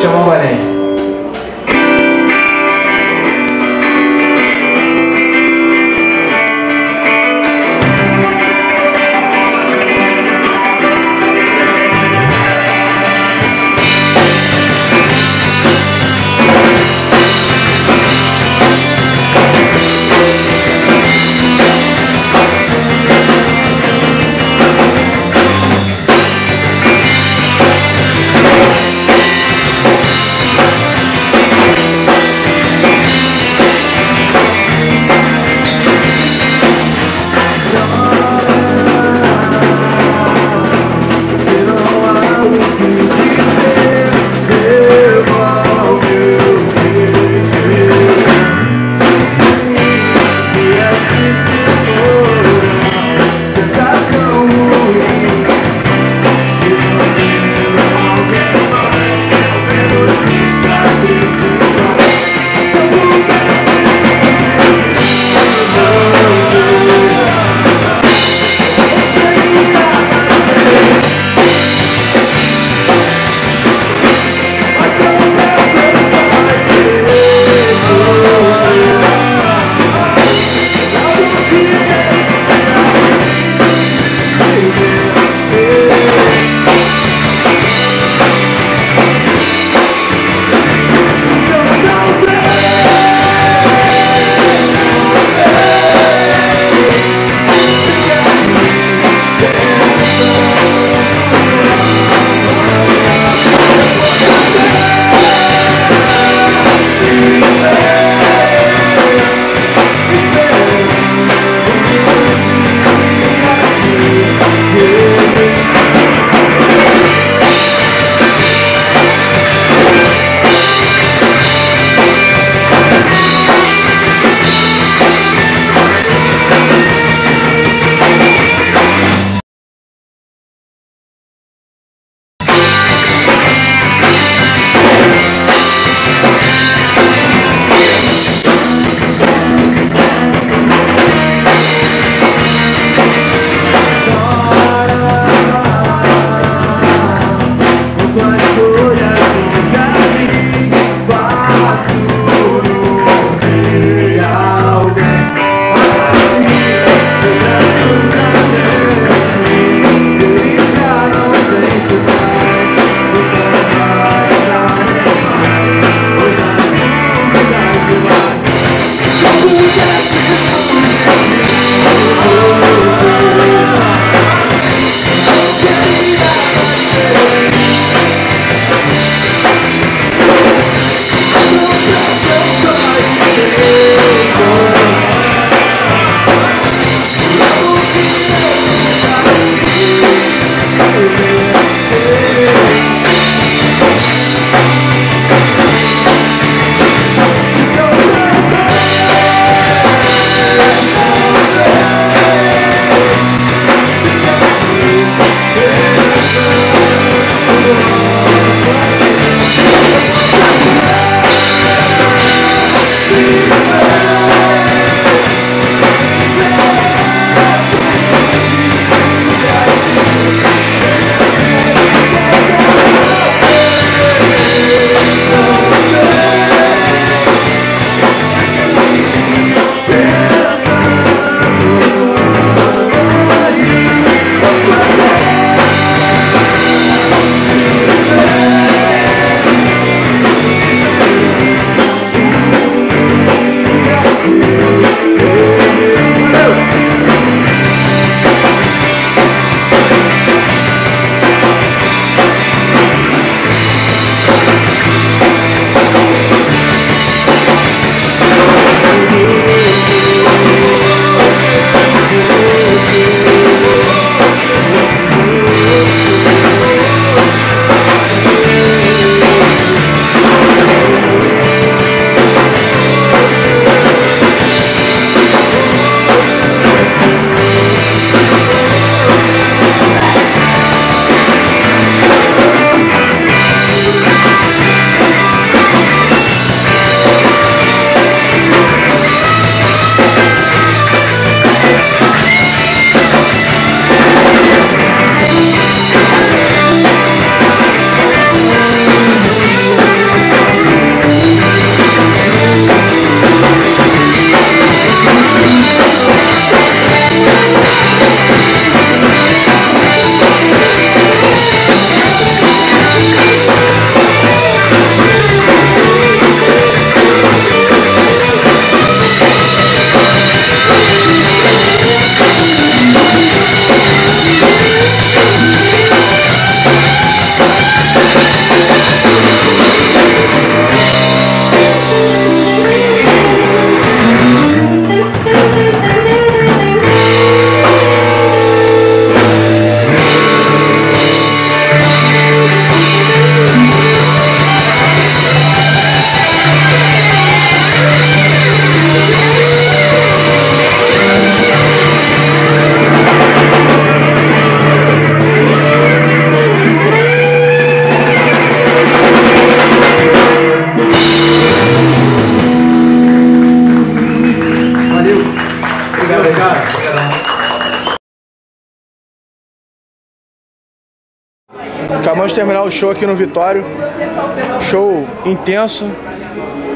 Chama o Guarani. Acabamos de terminar o show aqui no Vitório. Show intenso.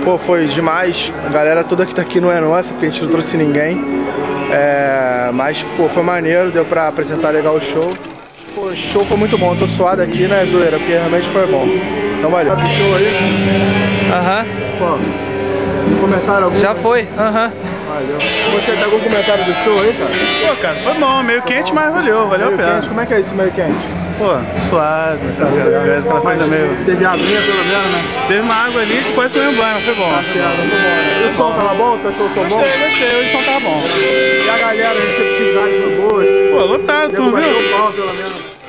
Pô, foi demais. A galera toda que tá aqui não é nossa, porque a gente não trouxe ninguém. É, mas, pô, foi maneiro, deu pra apresentar legal o show. Pô, o show foi muito bom. Tô suado aqui, né, zoeira? Porque realmente foi bom. Então valeu. Do show aí? Aham, Pô, comentário algum? já foi. Aham. Valeu. Você tem algum comentário do show aí, cara? Pô, cara, foi bom, meio quente, mas valeu, valeu a Meio pena. quente, como é que é isso, meio quente? Pô, suado, aquela, aquela, aquela coisa meio. Teve aguinha pelo menos, né? Teve uma água ali que quase tomei um banho, mas foi bom. Tá certo, muito bom. né? E o som tava bom? Tu achou o som bom? Gostei, gostei, o som tava bom. E a galera, a receptividade foi boa? Pô, lotado, tu viu? pau, pelo menos.